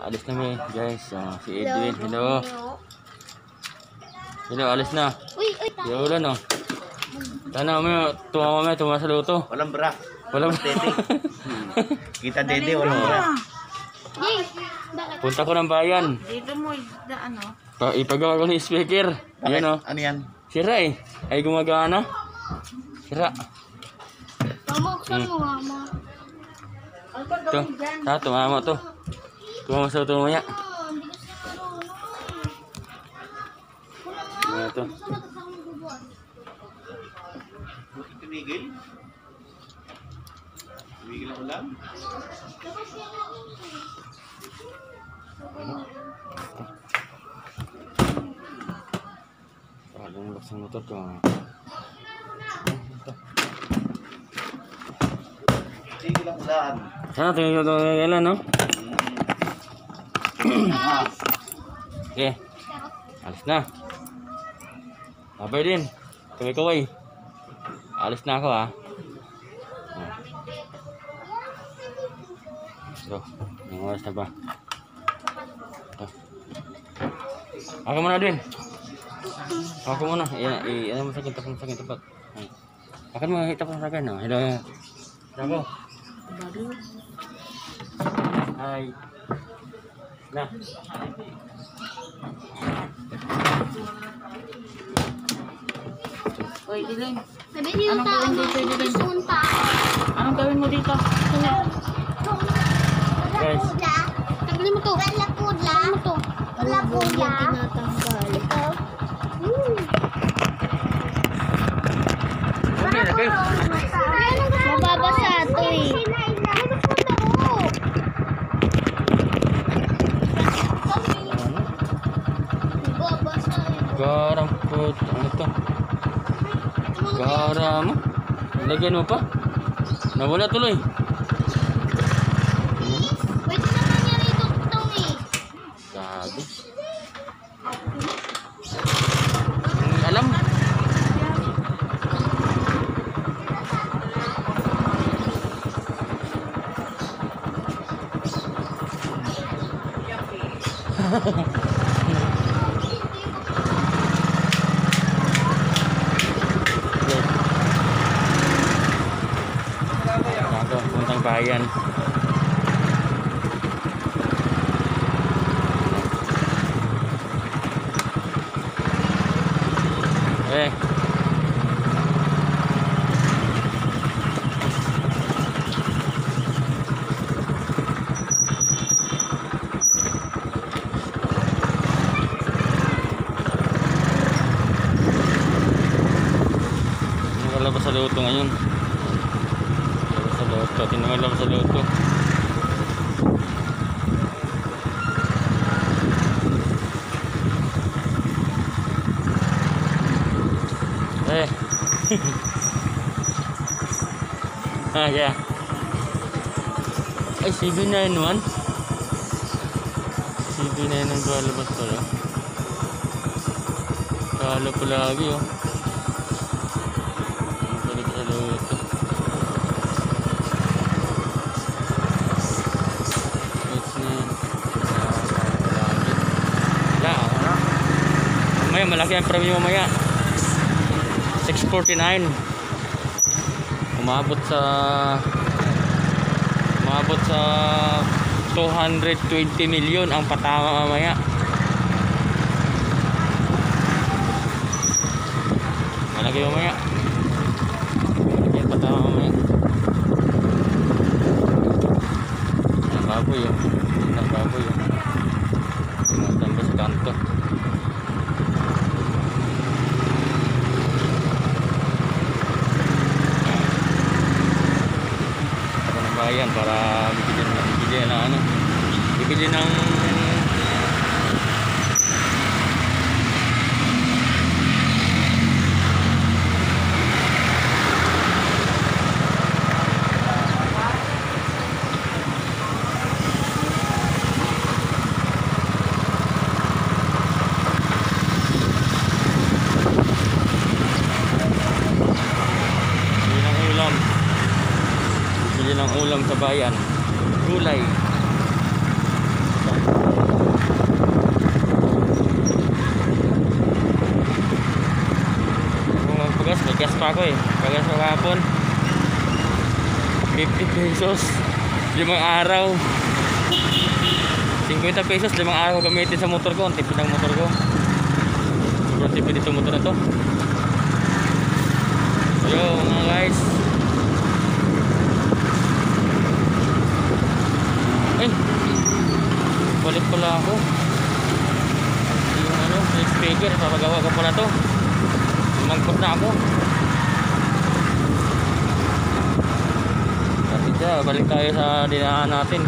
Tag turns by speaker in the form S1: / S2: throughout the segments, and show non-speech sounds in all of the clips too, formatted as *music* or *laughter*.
S1: Alis na may guys. Ah, si Edwin. Hello. Hello, alis na.
S2: Uy, uy,
S1: Si Ulan oh. Sana may tuwa mamaya, tuwa sa luto.
S3: Walang bra.
S1: Walang
S3: Tete. *laughs* Kita dede, walang bra.
S1: Punta ko ng bayan.
S4: Dito mo, da, ano?
S1: Pa ipagawa ko ng speaker. Yan oh.
S3: Ano yan?
S1: Sira eh. Ay gumagana. Sira.
S2: Mama, mo, mama.
S1: Ito. Ha, tumama to. Tumama sa ito mamaya. Ano to?
S2: Saan natin sa akin gubuan?
S3: Buti tumigil. Tumigil.
S1: Ah, bumulak sa motor ko. ah.
S3: Tumigil ako lang.
S1: Sana ko ito kailan, no?
S3: Ah,
S1: Okay. Alis na. Babay din. Kaway kaway. Alis na ako, ha. Ah. So, yung oras na ba? Ito. Ako muna din. Ako muna. Iyan, i- ano mo sa akin, tapos mo sa akin, tapat. Ay. Akan mo, mo sa akin, no? Hello. Hello. Hi. Na.
S4: Uy, Dilim.
S2: Sabi niyo
S4: Anong
S2: tao
S4: gawin
S2: mo,
S4: dito, Dylan?
S2: sunta.
S4: Anong gawin mo dito?
S1: Guys.
S2: Tanggalin mo to. Wala pula. Tanggalin mo to. Wala pula. tinatanggal. Ito.
S1: Okay na, guys.
S2: Mababasa ito eh. Mababasa eh.
S1: Garam po. Ano to? Garam. Lagyan mo pa? Nawala tuloy. Hmm?
S2: Pwede naman yan ito itong eh.
S1: Hmm, alam. Gago, *laughs* bayan. Eh. Nakalabas sa luto ngayon. Sa luto. Tinagalabas sa luto. Eh. *laughs* ah, yeah. Ay, CB91. CB9 ang kalabas pala. Kala ko lagi, oh. Mamaya, malaki ang premium mamaya. 649 umabot sa umabot sa 220 million ang patama mamaya. Malaki mamaya. Ang patama mamaya. Ang baboy yun ang baboy yun tinatamba sa kanto ako ng bayan para bibili na bibili na ano bibili ng bayan gulay magpagas may gas pa ako eh. Pagas ko kahapon. 50 pesos limang araw. 50 pesos limang araw gamitin sa motor ko. Ang tipid ng motor ko. Sobrang tipid itong motor na to. So mga guys. Ay! Balik pala ako. Yung ano, yung speaker, papagawa ko pala to. Lumangkot na ako. Kasi siya, balik tayo sa dinaan natin.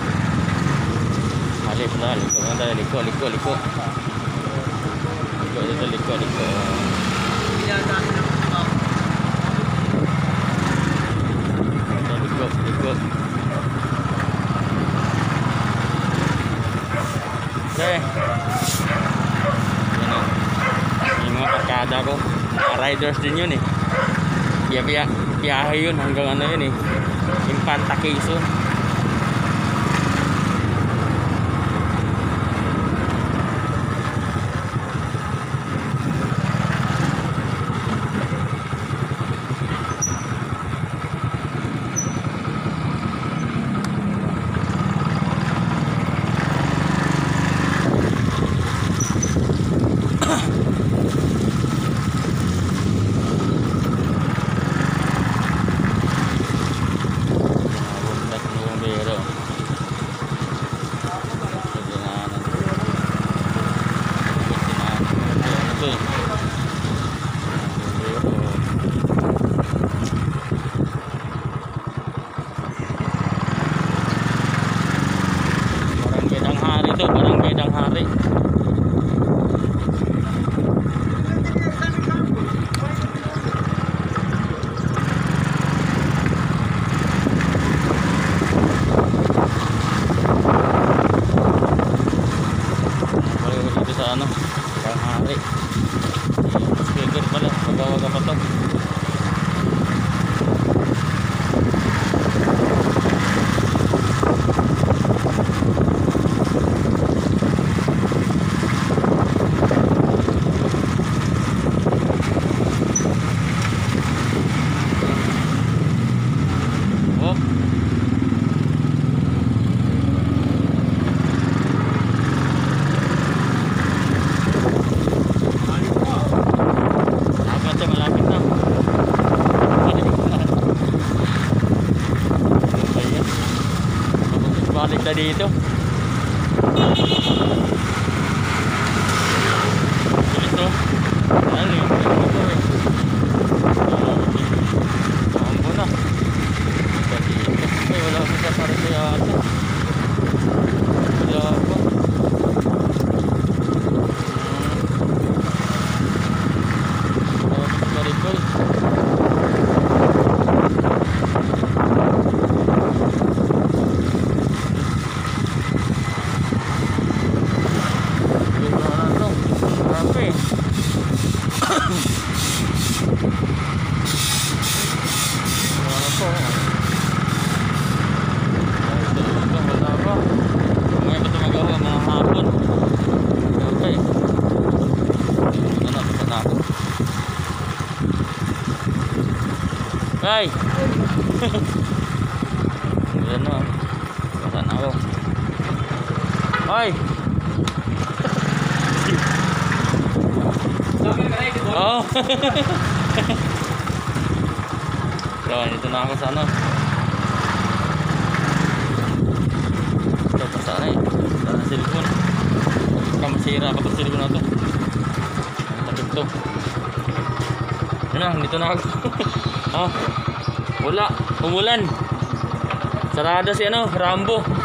S1: Mali pala, liko liko, liko, liko. Liko liko, liko. Ito, Liko, liko. Yung mga karkada ko. Mga riders din yun eh. Biya, biya, biyahe yun hanggang ano yun eh. Infanta Quezon. Bumalik dito. Ito. Ano yun? Ito eh. Ambo na. Ito dito. Ay, wala ko sa parito yata. Wala pa. Hmm. Tapos marikol. Yung ano to, grabe. Ano to? Ay, ito, ito, wala pa. Ngayon ba ito magawa mga hapon? Okay. Ano na, tapos na ako. Ay! Wala na. Saan ako? Ay! *laughs* Oo. so, dito na ako sa ano. Ito pa sana eh. Sana na cellphone. Baka masira ka pa cellphone na to. Takip to. Yun na, dito na ako. ah, *laughs* wala. Umulan. Sarado si ano, Rambo.